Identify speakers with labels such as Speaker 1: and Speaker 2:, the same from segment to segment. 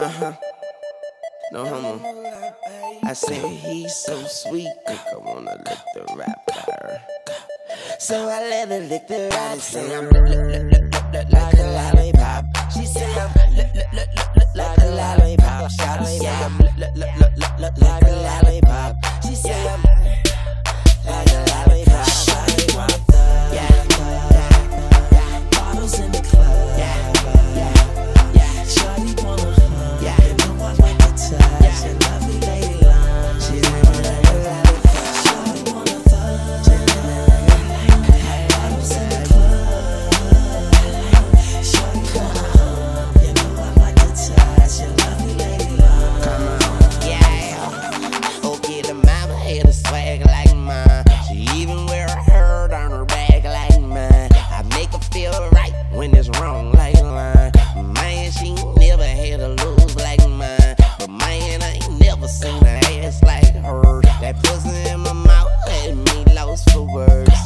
Speaker 1: Uh huh. No homo. I said he's so sweet, think I wanna lick the wrapper. So I let her lick the wrapper. Say I'm like a lollipop. She say I'm like a lollipop. Shout say I'm like a lollipop. She say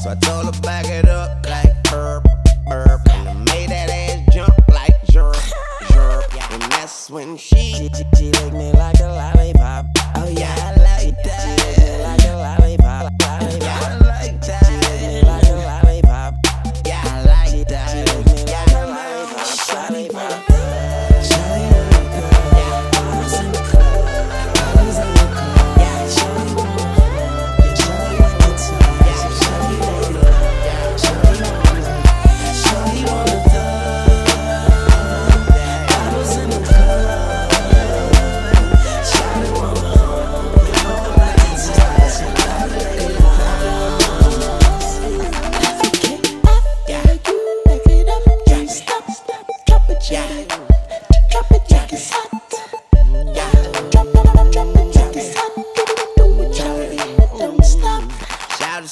Speaker 1: I told her back it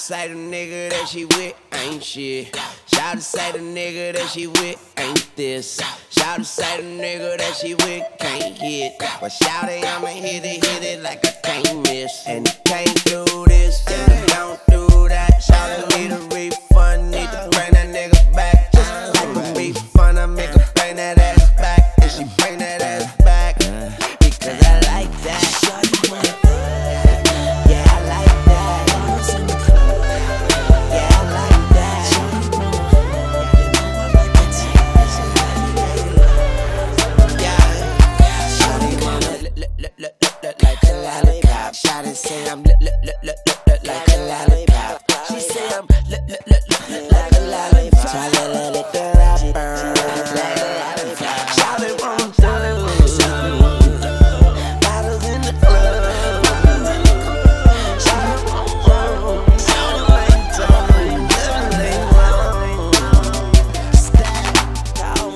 Speaker 1: say the nigga that she with ain't shit. Shout to say the nigga that she with ain't this. Shout to say the nigga that she with can't hit. But shout it, I'ma hit it, hit it like I can't miss. And can't do this, and don't do that. Shout it, need a refund, say I'm look, look, look, look, look, look like a lollipop. She say I'm look, look, look, look, look like a lollipop. Bottles in the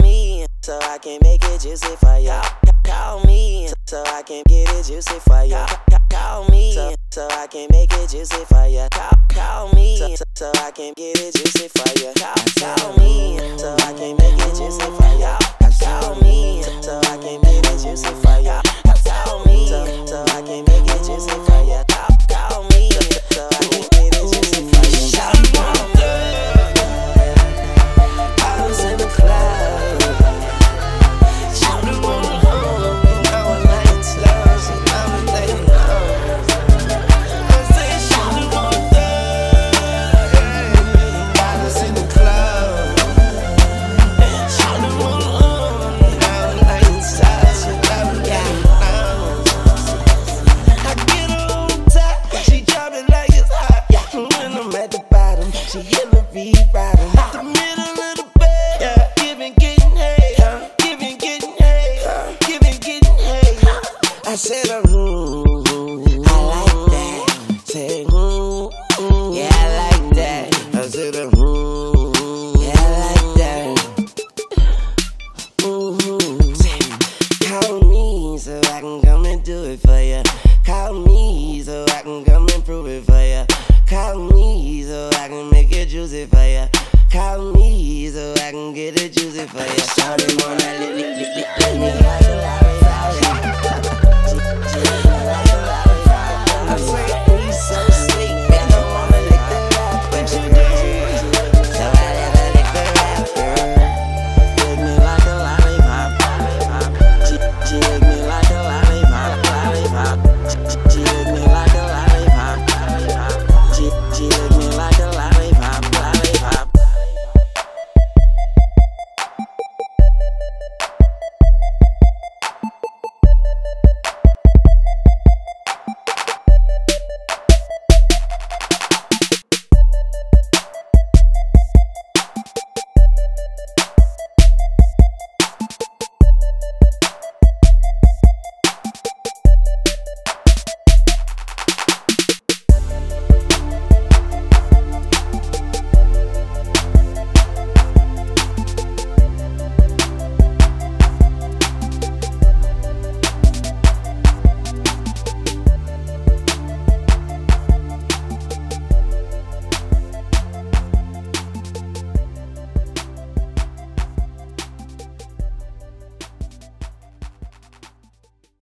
Speaker 1: me so I can make it juicy for ya. Call me so I can get it juicy for ya. Call me so, so I can make it juicy for ya. Call, call me so, so I can get it juicy for ya. Call, call me so I can make it juicy for ya. Call me so I can make it juicy for ya. Call me so, I can make it juicy for ya. Bottom, she hit the. The middle of the bed, giving, getting hay, giving, getting hay, giving, getting hay. I said, uh, mm, I like that. Said, mm, mm, yeah, I like that. I said, uh, mm, yeah, I like that. Mm-hmm. Call me so I can come and do it for ya. Call me so I can come and prove it for ya. Juicy for ya. Call me so I can get it juicy for ya. Shawty wanna lick, lick, lick, lick, lick me like a